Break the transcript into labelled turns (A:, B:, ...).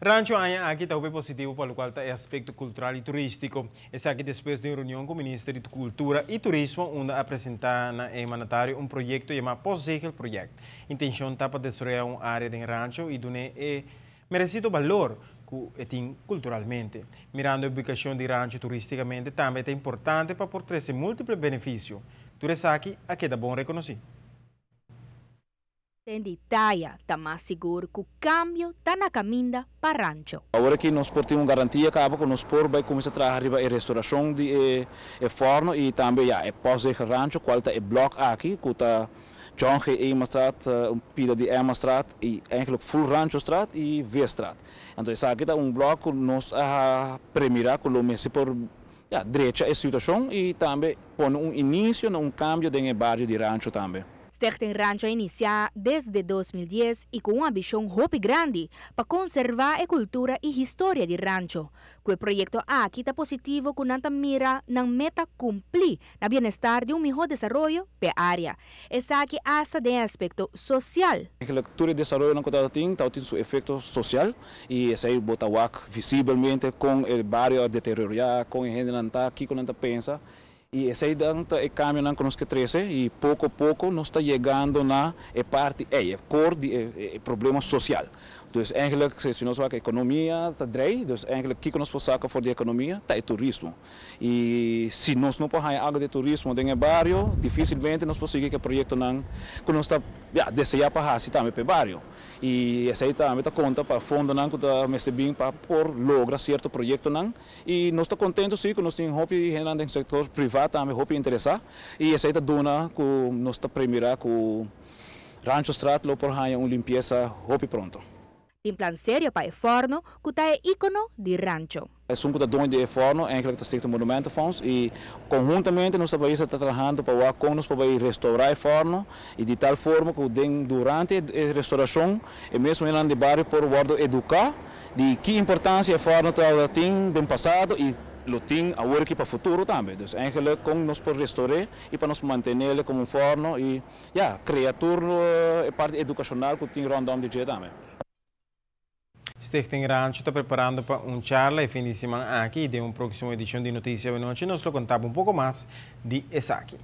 A: Rancho Aya aqui está bem positivo para o qual está aspecto cultural e turístico. Esse aqui depois de uma reunião com o Ministério de Cultura e Turismo, onde apresentar na emanatário um projeto chamado Posegel Project. A intenção está para desenvolver uma área de rancho e dar é merecido valor culturalmente. Mirando a ubicação de rancho turisticamente também é importante para trazer múltiplos benefícios. Tudo isso aqui, aqui é bom reconhecer
B: de Itaia está mais seguro que o câmbio está na caminha para rancho.
C: Agora que nós temos garantia, acaba que nós por vai começar a trabalhar a restauração de e, forno e também já é pós de rancho, qual está o bloco aqui, que está John G. Emerstraat, um pida de Emerstraat e eigenlijk full rancho straat e V-straat. Então essa aqui está um bloco nós a primeira que o por ja, direita a situação e também põe um início, um cambio no bairro de rancho também.
B: Stichting Rancho inicia desde 2010 e com uma visão muito grande para conservar a cultura e história de rancho. O projeto aqui está positivo com a mira na meta cumprir na bem-estar de melhor desenvolvimento para a área. Essa aqui hasta de aspecto social.
C: A cultura de desenvolvimento não tem, tem seu efeito social e esse aí bota visivelmente com o bairro deteriorado, com a gente não está aqui, quando não pensa. E esse é caminho que nós queremos e pouco a pouco nós está chegando na parte, é, é cor de é, é, problema social. Dus eigenlijk, se nós vamos a economia está drei, dus eigenlijk o que nós podemos voor de economia, está é turismo. E se nós não podemos algo de turismo no bairro, dificilmente nós podemos seguir o projeto não, que nós está ja, desejar para fazer também para o bairro. E essa aí também está conta para fundo não, que está recebendo para por lograr certo projeto não. E nós estamos contentes sim, que nós temos hobby generando no setor privado também hobby interessar. E essa aí está dona que nós está primeira com Rancho Strat, lo por uma limpeza hobby pronto
B: plan serio para o forno, que é ícono de rancho.
C: É um cuidador de forno, eigenlijk está Stichting Monumentenfonds e conjuntamente nós país está trabalhando para nós para restaurar o forno e de tal forma que durante a restauração e mesmo em de bairro por guardo educar de que importância o forno tem bem passado e lo tem agora aqui para futuro também. Então, eigenlijk com nós por restaurar e para nós manter como um forno e ja, criar turno a parte educacional que tem rondom de também.
A: Stichting Rancho está preparando para um charla e fim de semana aqui de uma próxima edição de Notícias Noite. Nos lo contamos um pouco mais de essa aqui.